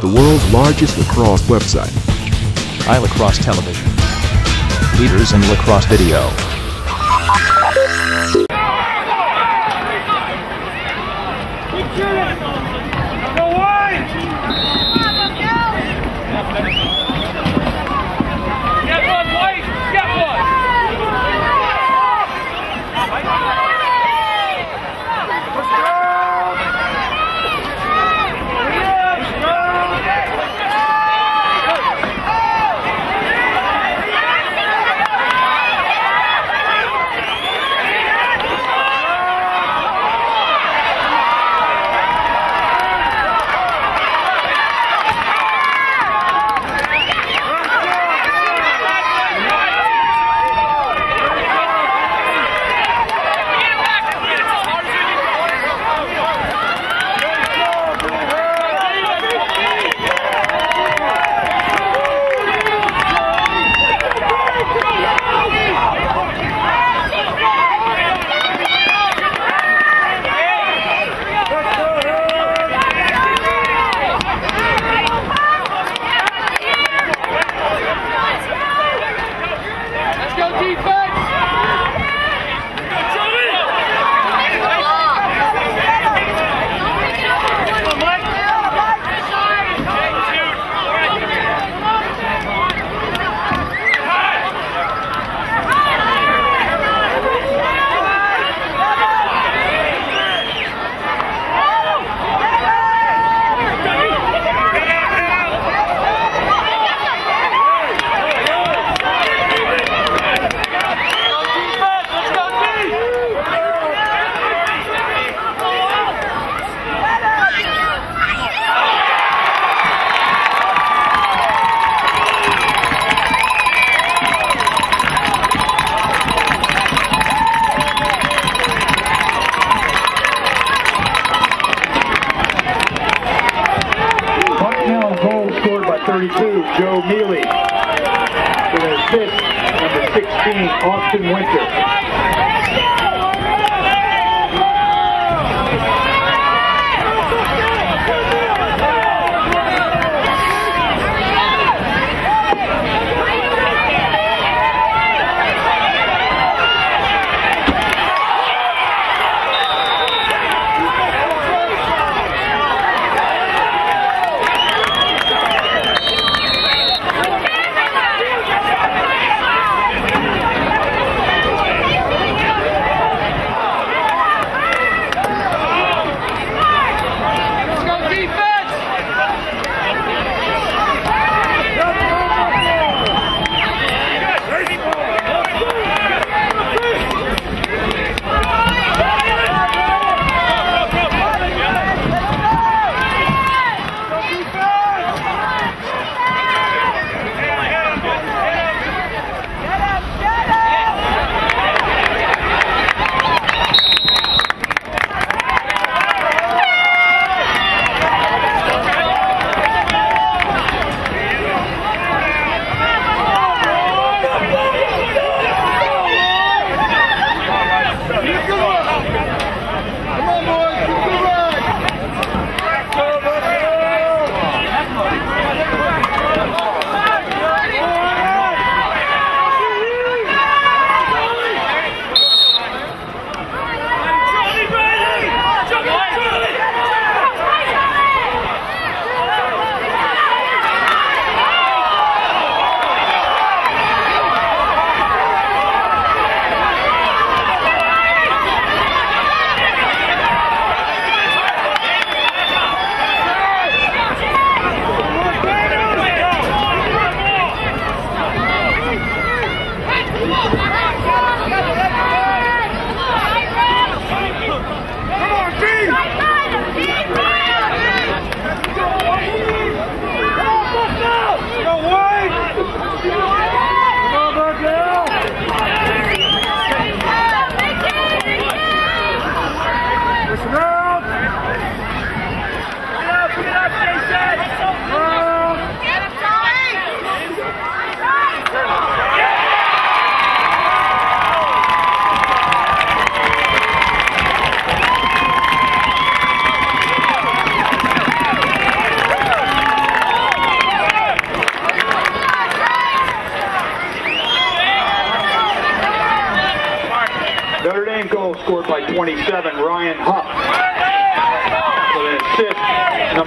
the world's largest lacrosse website. iLacrosse Television. Leaders in lacrosse video. Bucknell Austin Winter.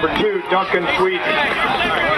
Number two, Duncan Sweden.